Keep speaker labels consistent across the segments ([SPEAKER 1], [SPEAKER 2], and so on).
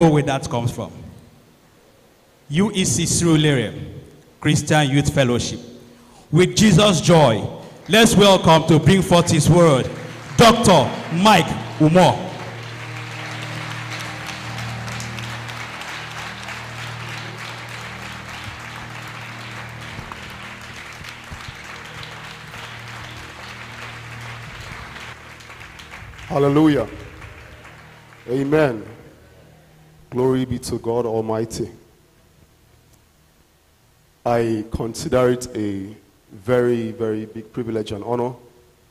[SPEAKER 1] where that comes from. UEC Surulere Christian Youth Fellowship. With Jesus' joy, let's welcome to bring forth his word, Dr. Mike Umoh.
[SPEAKER 2] Hallelujah. Amen. Glory be to God Almighty. I consider it a very, very big privilege and honor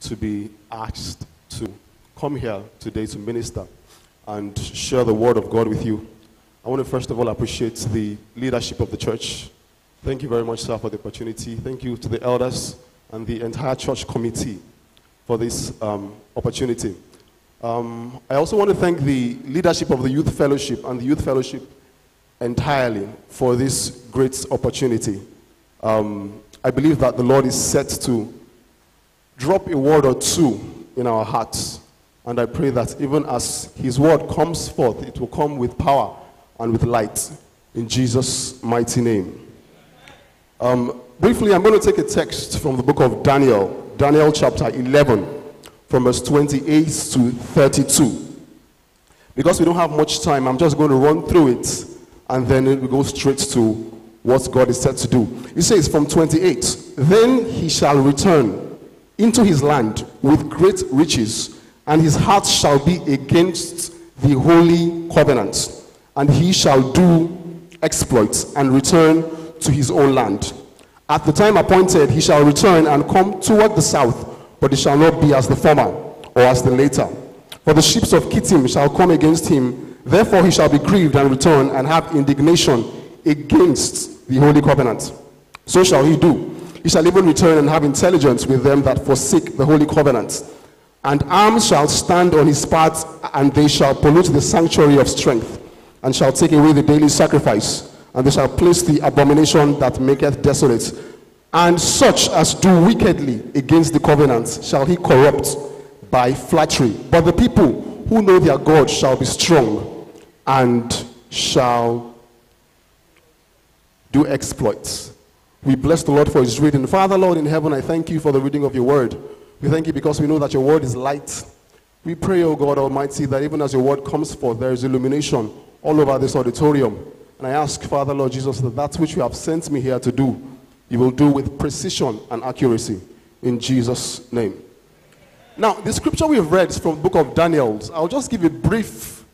[SPEAKER 2] to be asked to come here today to minister and share the word of God with you. I want to first of all appreciate the leadership of the church. Thank you very much, sir, for the opportunity. Thank you to the elders and the entire church committee for this um, opportunity. Um, I also want to thank the leadership of the Youth Fellowship and the Youth Fellowship entirely for this great opportunity. Um, I believe that the Lord is set to drop a word or two in our hearts. And I pray that even as His word comes forth, it will come with power and with light. In Jesus' mighty name. Um, briefly, I'm going to take a text from the book of Daniel, Daniel chapter 11 from verse 28 to 32. Because we don't have much time, I'm just going to run through it and then we go straight to what God is said to do. He says from 28, Then he shall return into his land with great riches, and his heart shall be against the holy covenant, and he shall do exploits and return to his own land. At the time appointed, he shall return and come toward the south but it shall not be as the former or as the later. For the ships of Kittim shall come against him, therefore he shall be grieved and return and have indignation against the holy covenant. So shall he do. He shall even return and have intelligence with them that forsake the holy covenant. And arms shall stand on his part, and they shall pollute the sanctuary of strength, and shall take away the daily sacrifice, and they shall place the abomination that maketh desolate and such as do wickedly against the covenant shall he corrupt by flattery. But the people who know their God shall be strong and shall do exploits. We bless the Lord for his reading. Father, Lord in heaven, I thank you for the reading of your word. We thank you because we know that your word is light. We pray, O God Almighty, that even as your word comes forth, there is illumination all over this auditorium. And I ask, Father, Lord Jesus, that that which you have sent me here to do, you will do with precision and accuracy in Jesus' name. Now, the scripture we have read is from the book of Daniel. I'll just give a brief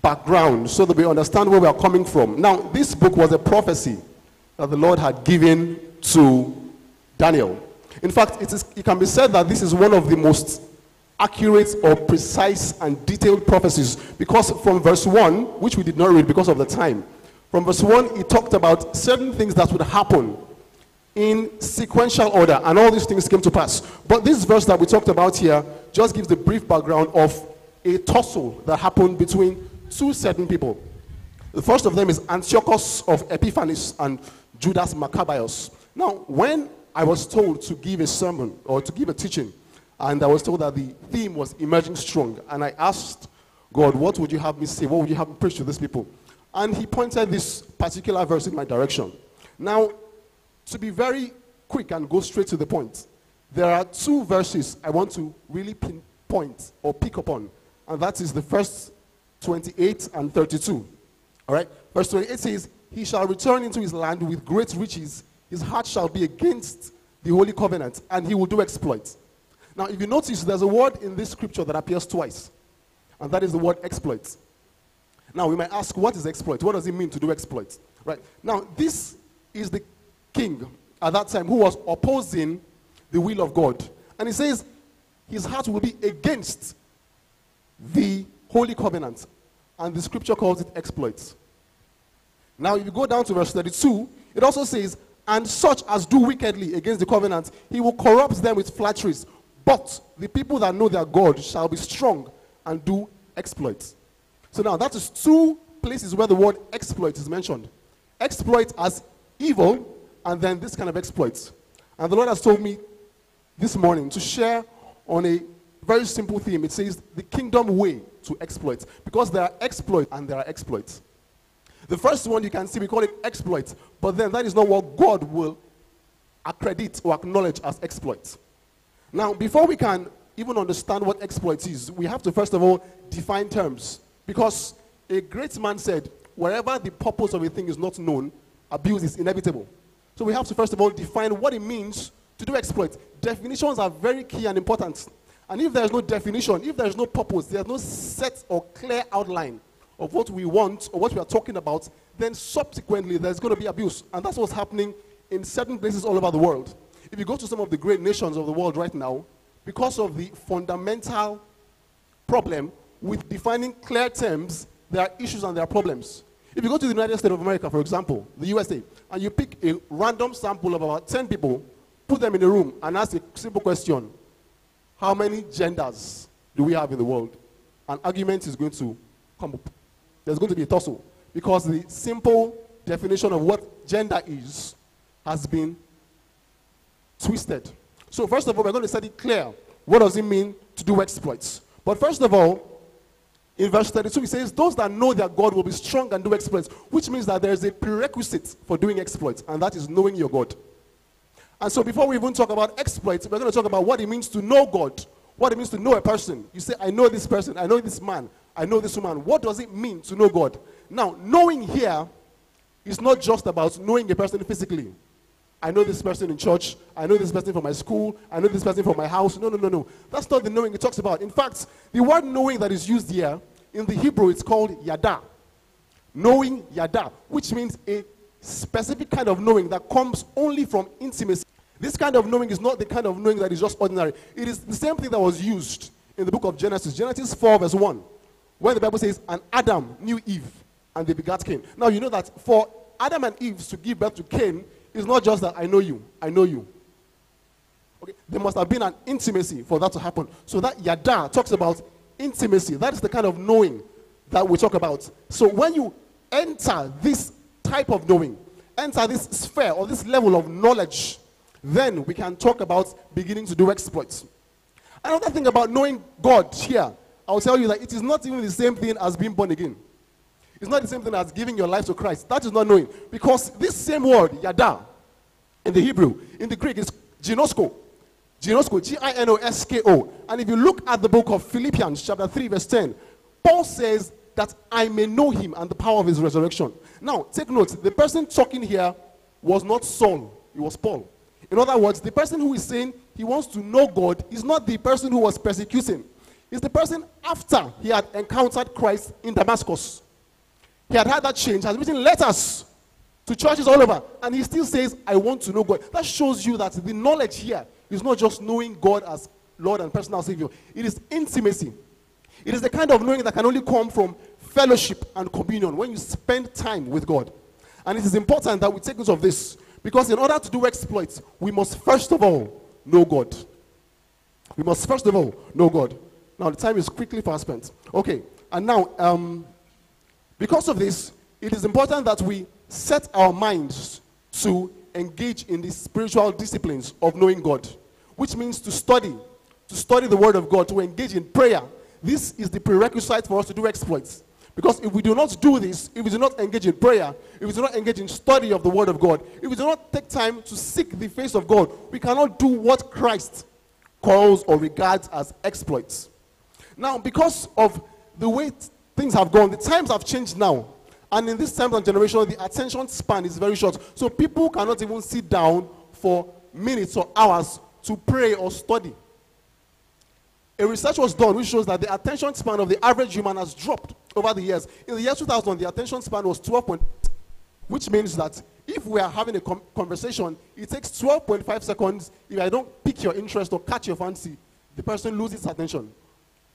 [SPEAKER 2] background so that we understand where we are coming from. Now, this book was a prophecy that the Lord had given to Daniel. In fact, it, is, it can be said that this is one of the most accurate or precise and detailed prophecies because from verse 1, which we did not read because of the time, from verse 1, he talked about certain things that would happen in sequential order, and all these things came to pass. But this verse that we talked about here just gives the brief background of a tussle that happened between two certain people. The first of them is Antiochus of Epiphanes and Judas Maccabeus. Now, when I was told to give a sermon or to give a teaching, and I was told that the theme was emerging strong, and I asked God, what would you have me say? What would you have me preach to these people? And he pointed this particular verse in my direction. Now, to be very quick and go straight to the point, there are two verses I want to really pinpoint or pick upon, and that is the first 28 and 32. All right? Verse 28 says, He shall return into his land with great riches, his heart shall be against the holy covenant, and he will do exploits. Now, if you notice, there's a word in this scripture that appears twice, and that is the word exploits. Now, we might ask, what is exploit? What does it mean to do exploits? Right? Now, this is the king at that time who was opposing the will of God. And he says his heart will be against the holy covenant. And the scripture calls it exploits. Now, if you go down to verse 32, it also says, And such as do wickedly against the covenant, he will corrupt them with flatteries. But the people that know their God shall be strong and do exploits. So now that is two places where the word exploit is mentioned. Exploit as evil, and then this kind of exploits. And the Lord has told me this morning to share on a very simple theme. It says the kingdom way to exploit because there are exploits and there are exploits. The first one you can see, we call it exploit, but then that is not what God will accredit or acknowledge as exploit. Now, before we can even understand what exploit is, we have to first of all define terms. Because a great man said, wherever the purpose of a thing is not known, abuse is inevitable. So we have to first of all define what it means to do exploit. Definitions are very key and important. And if there's no definition, if there's no purpose, there's no set or clear outline of what we want or what we are talking about, then subsequently there's going to be abuse. And that's what's happening in certain places all over the world. If you go to some of the great nations of the world right now, because of the fundamental problem with defining clear terms, there are issues and there are problems. If you go to the United States of America, for example, the USA, and you pick a random sample of about 10 people, put them in a room, and ask a simple question How many genders do we have in the world? An argument is going to come up. There's going to be a tussle because the simple definition of what gender is has been twisted. So, first of all, we're going to set it clear. What does it mean to do exploits? But first of all, in verse 32, he says, Those that know their God will be strong and do exploits, which means that there is a prerequisite for doing exploits, and that is knowing your God. And so, before we even talk about exploits, we're going to talk about what it means to know God, what it means to know a person. You say, I know this person, I know this man, I know this woman. What does it mean to know God? Now, knowing here is not just about knowing a person physically. I know this person in church. I know this person from my school. I know this person from my house. No, no, no, no. That's not the knowing it talks about. In fact, the word knowing that is used here in the Hebrew, it's called yada. Knowing yada, which means a specific kind of knowing that comes only from intimacy. This kind of knowing is not the kind of knowing that is just ordinary. It is the same thing that was used in the book of Genesis, Genesis 4, verse 1, where the Bible says, And Adam knew Eve, and they begat Cain. Now, you know that for Adam and Eve to give birth to Cain, it's not just that I know you, I know you. Okay, there must have been an intimacy for that to happen. So that yada talks about intimacy. That is the kind of knowing that we talk about. So when you enter this type of knowing, enter this sphere or this level of knowledge, then we can talk about beginning to do exploits. Another thing about knowing God here, I'll tell you that it is not even the same thing as being born again. It's not the same thing as giving your life to Christ. That is not knowing. Because this same word, yada, in the Hebrew, in the Greek, is ginosko. Ginosko, G I N O S K O. And if you look at the book of Philippians, chapter 3, verse 10, Paul says that I may know him and the power of his resurrection. Now, take note, the person talking here was not Saul, it was Paul. In other words, the person who is saying he wants to know God is not the person who was persecuting, it's the person after he had encountered Christ in Damascus. He had had that change, has written letters to churches all over, and he still says, I want to know God. That shows you that the knowledge here is not just knowing God as Lord and personal Savior, it is intimacy. It is the kind of knowing that can only come from fellowship and communion when you spend time with God. And it is important that we take note of this because in order to do exploits, we must first of all know God. We must first of all know God. Now, the time is quickly fast spent. Okay, and now, um, because of this, it is important that we set our minds to engage in the spiritual disciplines of knowing God, which means to study, to study the Word of God, to engage in prayer. This is the prerequisite for us to do exploits. Because if we do not do this, if we do not engage in prayer, if we do not engage in study of the Word of God, if we do not take time to seek the face of God, we cannot do what Christ calls or regards as exploits. Now, because of the way things have gone, the times have changed now. And in this time and generation, the attention span is very short. So people cannot even sit down for minutes or hours to pray or study. A research was done which shows that the attention span of the average human has dropped over the years. In the year 2000, the attention span was 12 which means that if we are having a conversation, it takes 12.5 seconds. If I don't pick your interest or catch your fancy, the person loses attention.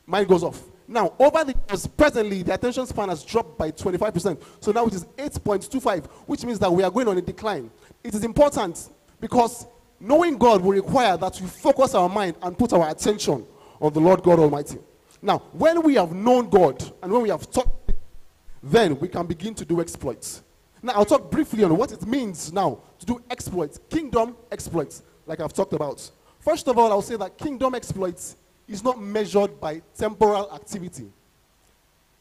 [SPEAKER 2] Mine goes off. Now, over the years, presently, the attention span has dropped by 25%. So now it is 8.25, which means that we are going on a decline. It is important because knowing God will require that we focus our mind and put our attention on the Lord God Almighty. Now, when we have known God and when we have taught, then we can begin to do exploits. Now, I'll talk briefly on what it means now to do exploits, kingdom exploits, like I've talked about. First of all, I'll say that kingdom exploits is not measured by temporal activity.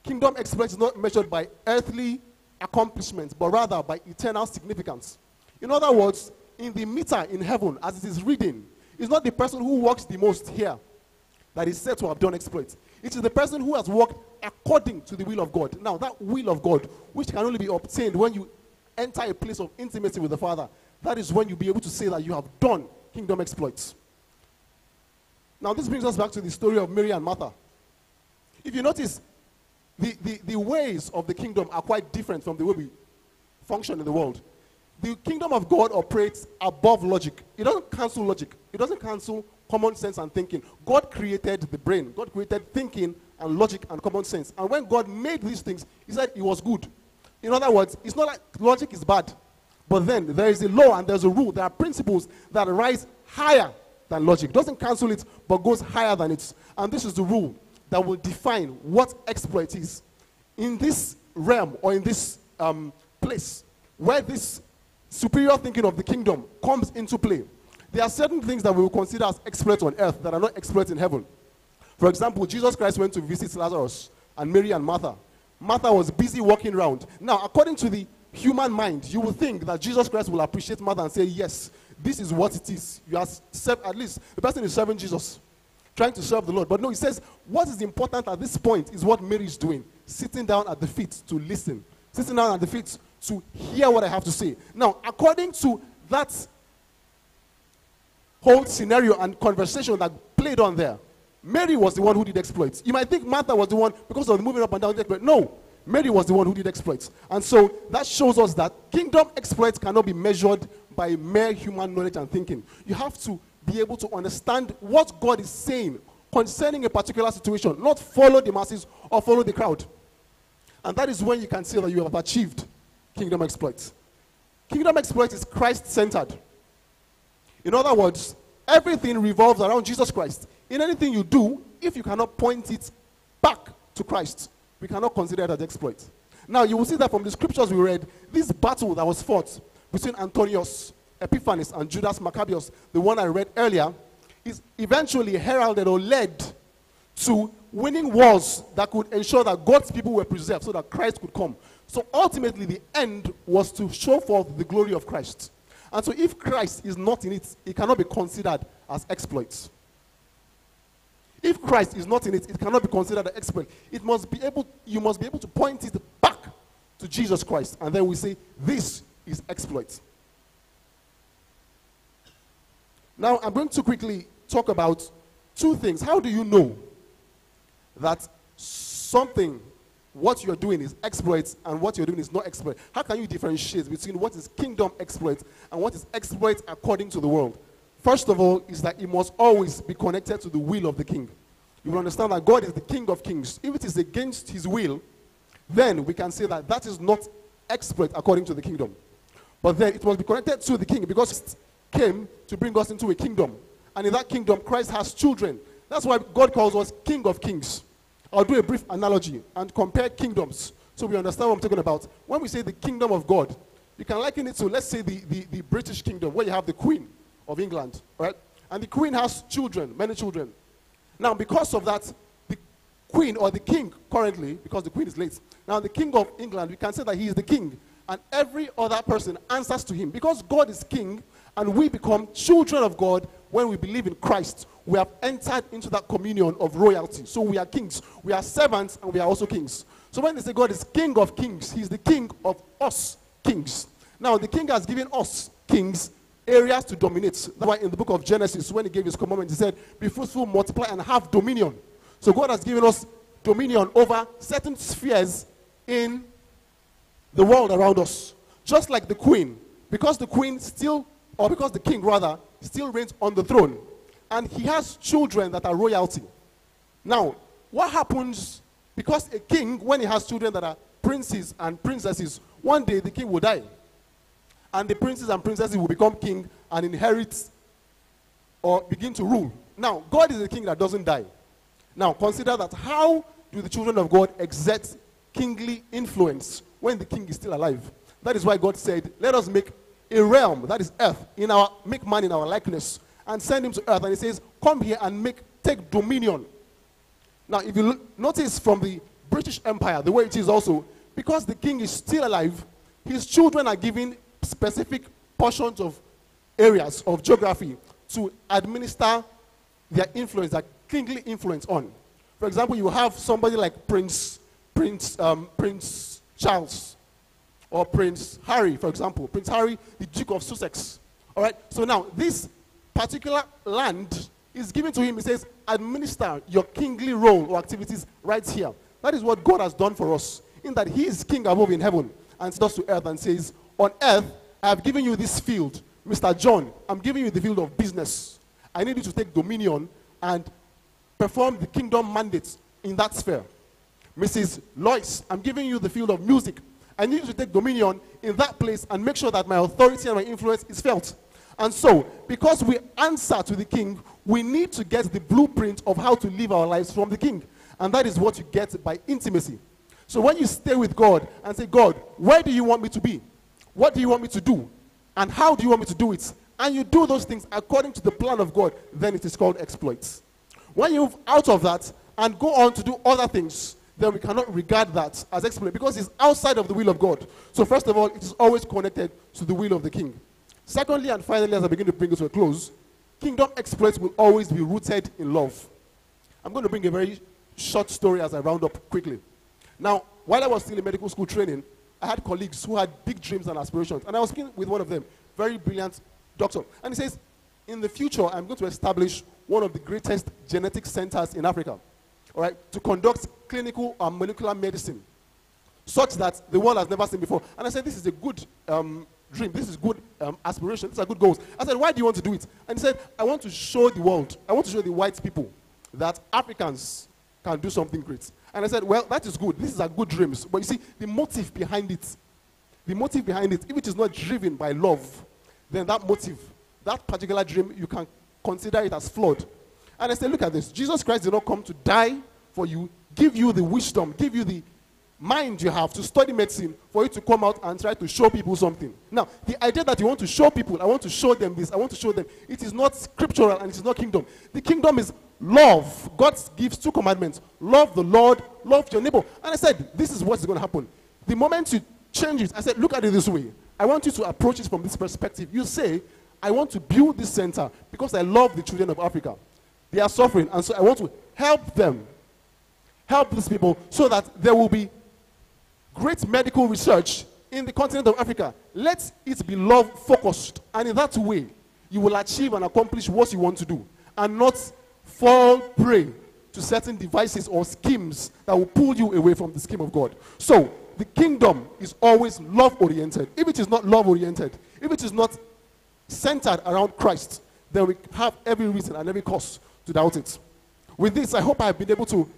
[SPEAKER 2] Kingdom exploit is not measured by earthly accomplishments, but rather by eternal significance. In other words, in the meter in heaven, as it is reading, it's not the person who works the most here that is said to have done exploits. It is the person who has worked according to the will of God. Now, that will of God, which can only be obtained when you enter a place of intimacy with the Father, that is when you'll be able to say that you have done kingdom exploits. Now, this brings us back to the story of Mary and Martha. If you notice, the, the, the ways of the kingdom are quite different from the way we function in the world. The kingdom of God operates above logic. It doesn't cancel logic. It doesn't cancel common sense and thinking. God created the brain. God created thinking and logic and common sense. And when God made these things, He said it was good. In other words, it's not like logic is bad. But then there is a law and there's a rule. There are principles that rise higher than logic. Doesn't cancel it, but goes higher than it. And this is the rule that will define what exploit is. In this realm or in this um, place where this superior thinking of the kingdom comes into play, there are certain things that we will consider as exploits on earth that are not exploits in heaven. For example, Jesus Christ went to visit Lazarus and Mary and Martha. Martha was busy walking around. Now, according to the human mind, you will think that Jesus Christ will appreciate Martha and say, Yes, this is what it is. You are served, at least the person is serving Jesus, trying to serve the Lord. But no, he says, What is important at this point is what Mary is doing sitting down at the feet to listen, sitting down at the feet to hear what I have to say. Now, according to that whole scenario and conversation that played on there, Mary was the one who did exploits. You might think Martha was the one because of the moving up and down. But no, Mary was the one who did exploits. And so that shows us that kingdom exploits cannot be measured by mere human knowledge and thinking. You have to be able to understand what God is saying concerning a particular situation, not follow the masses or follow the crowd. And that is when you can say that you have achieved kingdom exploits. Kingdom exploits is Christ centered. In other words, everything revolves around Jesus Christ. In anything you do, if you cannot point it back to Christ, we cannot consider it as exploit. Now, you will see that from the scriptures we read, this battle that was fought between Antiochus Epiphanes and Judas Maccabeus, the one I read earlier, is eventually heralded or led to winning wars that could ensure that God's people were preserved so that Christ could come. So ultimately, the end was to show forth the glory of Christ. And so, if Christ is not in it, it cannot be considered as exploits. If Christ is not in it, it cannot be considered an exploit. It must be able, you must be able to point it back to Jesus Christ. And then we say, this is exploit. Now, I'm going to quickly talk about two things. How do you know that something, what you're doing is exploit and what you're doing is not exploit? How can you differentiate between what is kingdom exploit and what is exploit according to the world? First of all, is that it must always be connected to the will of the king. You will understand that God is the king of kings. If it is against his will, then we can say that that is not exploit according to the kingdom. But then it must be connected to the king because it came to bring us into a kingdom. And in that kingdom, Christ has children. That's why God calls us King of Kings. I'll do a brief analogy and compare kingdoms so we understand what I'm talking about. When we say the kingdom of God, you can liken it to, let's say, the, the, the British kingdom, where you have the Queen of England, right? And the Queen has children, many children. Now, because of that, the Queen or the King currently, because the Queen is late, now the King of England, we can say that he is the King, and every other person answers to him. Because God is King, and we become children of God when we believe in Christ. We have entered into that communion of royalty. So we are kings. We are servants and we are also kings. So when they say God is King of kings, He's the King of us kings. Now, the King has given us kings areas to dominate. That's why in the book of Genesis, when He gave His commandment, He said, Be fruitful, multiply, and have dominion. So God has given us dominion over certain spheres in the world around us. Just like the queen, because the queen still, or because the king rather, still reigns on the throne. And he has children that are royalty. Now, what happens because a king, when he has children that are princes and princesses, one day the king will die. And the princes and princesses will become king and inherit or begin to rule. Now, God is a king that doesn't die. Now, consider that how do the children of God exert kingly influence when the king is still alive? That is why God said, Let us make a realm, that is earth, in our make man in our likeness, and send him to earth. And he says, Come here and make take dominion. Now, if you look, notice from the British Empire, the way it is also, because the king is still alive, his children are given specific portions of areas of geography to administer their influence, their kingly influence on. For example, you have somebody like Prince, Prince, um, Prince Charles, or Prince Harry, for example. Prince Harry, the Duke of Sussex. All right. So now this particular land is given to him. He says, administer your kingly role or activities right here. That is what God has done for us. In that He is King above in heaven and does to earth and says, On earth, I have given you this field. Mr. John, I'm giving you the field of business. I need you to take dominion and perform the kingdom mandates in that sphere. Mrs. Lois, I'm giving you the field of music. I need you to take dominion in that place and make sure that my authority and my influence is felt. And so, because we answer to the king, we need to get the blueprint of how to live our lives from the king. And that is what you get by intimacy. So when you stay with God and say, God, where do you want me to be? What do you want me to do? And how do you want me to do it? And you do those things according to the plan of God, then it is called exploits. When you move out of that and go on to do other things, then we cannot regard that as exploit because it's outside of the will of God. So, first of all, it is always connected to the will of the king. Secondly, and finally, as I begin to bring it to a close, kingdom exploits will always be rooted in love. I'm going to bring a very short story as I round up quickly. Now, while I was still in medical school training, I had colleagues who had big dreams and aspirations. And I was speaking with one of them, very brilliant doctor. And he says, in the future, I'm going to establish one of the greatest genetic centers in Africa, all right, to conduct clinical and molecular medicine, such that the world has never seen before. And I said, this is a good um, dream. This is good um, aspiration. These are good goals. I said, why do you want to do it? And he said, I want to show the world, I want to show the white people that Africans can do something great. And I said, well, that is good. These are good dreams. But you see, the motive behind it, the motive behind it, if it is not driven by love, then that motive, that particular dream, you can consider it as flawed. And I said, look at this. Jesus Christ did not come to die for you, give you the wisdom, give you the mind you have to study medicine for you to come out and try to show people something. Now, the idea that you want to show people, I want to show them this, I want to show them, it is not scriptural and it is not kingdom. The kingdom is love. God gives two commandments love the Lord, love your neighbor. And I said, this is what is going to happen. The moment you change it, I said, look at it this way. I want you to approach it from this perspective. You say, I want to build this center because I love the children of Africa. They are suffering, and so I want to help them, help these people so that there will be great medical research in the continent of Africa. Let it be love focused, and in that way, you will achieve and accomplish what you want to do, and not fall prey to certain devices or schemes that will pull you away from the scheme of God. So, the kingdom is always love oriented. If it is not love oriented, if it is not centered around Christ, then we have every reason and every cause to doubt it. With this, I hope I have been able to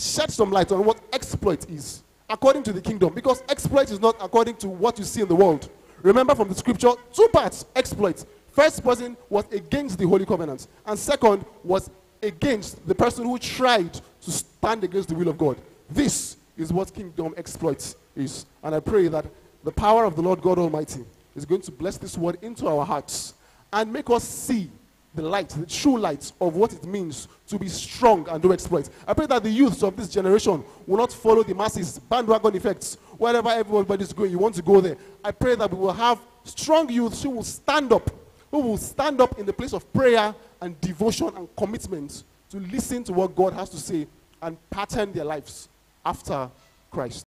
[SPEAKER 2] shed some light on what exploit is according to the kingdom. Because exploit is not according to what you see in the world. Remember from the scripture, two parts exploit. First person was against the Holy Covenant, and second was against the person who tried to stand against the will of God. This is what kingdom exploits is. And I pray that the power of the Lord God Almighty is going to bless this word into our hearts and make us see the light, the true light of what it means to be strong and do exploits. I pray that the youths of this generation will not follow the masses, bandwagon effects, wherever everybody is going, you want to go there. I pray that we will have strong youths who will stand up, who will stand up in the place of prayer and devotion and commitment to listen to what God has to say and pattern their lives after Christ.